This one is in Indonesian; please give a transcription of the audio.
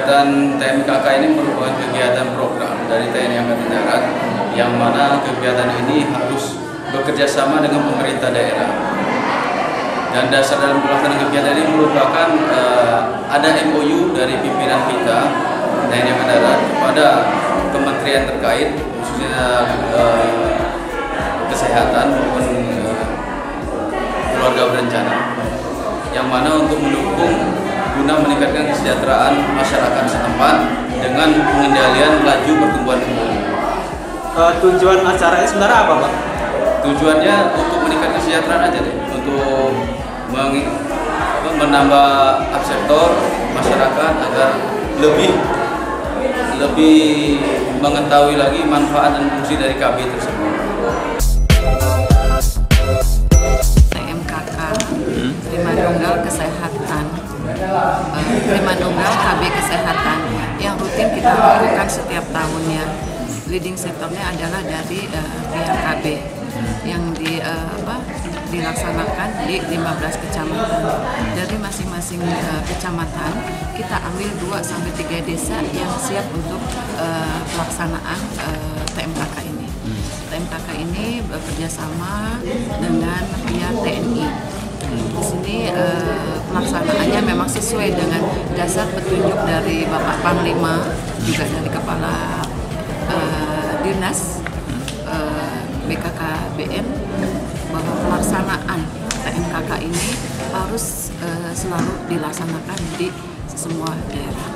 kegiatan TMKK ini merupakan kegiatan program dari TNI Angkatan Darat yang mana kegiatan ini harus bekerjasama dengan pemerintah daerah. Dan dasar dalam pelaksanaan kegiatan ini merupakan uh, ada MOU dari pimpinan kita TNI Angkatan Darat kepada kementerian terkait khususnya uh, kesehatan maupun uh, keluarga berencana yang mana untuk mendukung guna meningkatkan kesejahteraan masyarakat setempat dengan pengendalian laju pertumbuhan ekonomi. Uh, tujuan acara ini sebenarnya apa, Pak? Tujuannya untuk meningkatkan kesejahteraan aja deh, untuk menambah absektor masyarakat agar lebih lebih mengetahui lagi manfaat dan fungsi dari KB tersebut. Tunggal KB Kesehatan yang rutin kita lakukan setiap tahunnya. Leading sektornya adalah dari uh, pihak KB yang di uh, apa dilaksanakan di 15 kecamatan. Dari masing-masing uh, kecamatan kita ambil 2 sampai 3 desa yang siap untuk uh, pelaksanaan uh, TMKK ini. TMKK ini bekerja sama dengan pihak TNI. Di sini uh, pelaksanaannya memang sesuai dengan dasar petunjuk dari Bapak Panglima juga dari Kepala uh, Dinas uh, BKKBN bahwa pelaksanaan TMKK ini harus uh, selalu dilaksanakan di semua daerah.